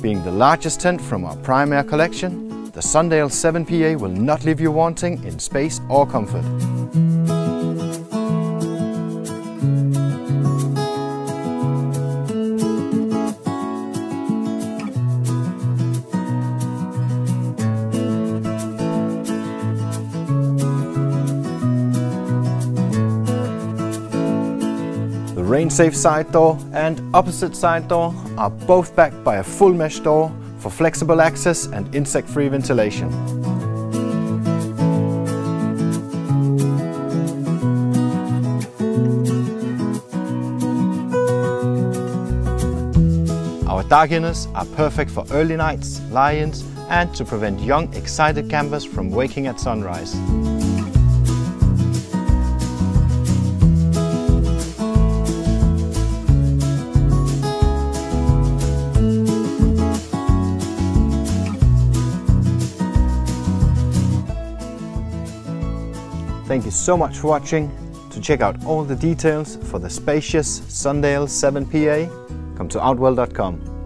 Being the largest tent from our Prime Air collection, the Sundale 7PA will not leave you wanting in space or comfort. Rain-safe side door and opposite side door are both backed by a full mesh door for flexible access and insect-free ventilation. Our dark inners are perfect for early nights, lie-ins and to prevent young excited campers from waking at sunrise. Thank you so much for watching. To check out all the details for the spacious Sundale 7PA, come to outwell.com.